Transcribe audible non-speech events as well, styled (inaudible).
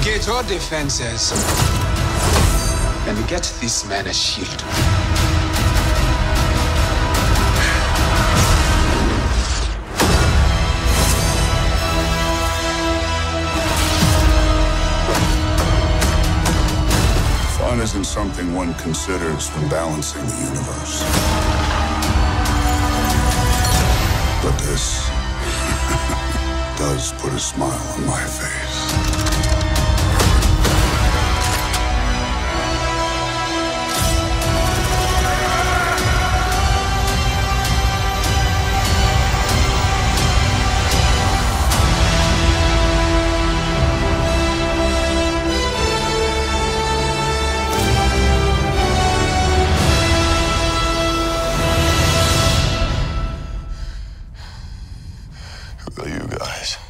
Engage all defenses. And get this man a shield. Fun isn't something one considers when balancing the universe. But this (laughs) does put a smile on my face. You guys.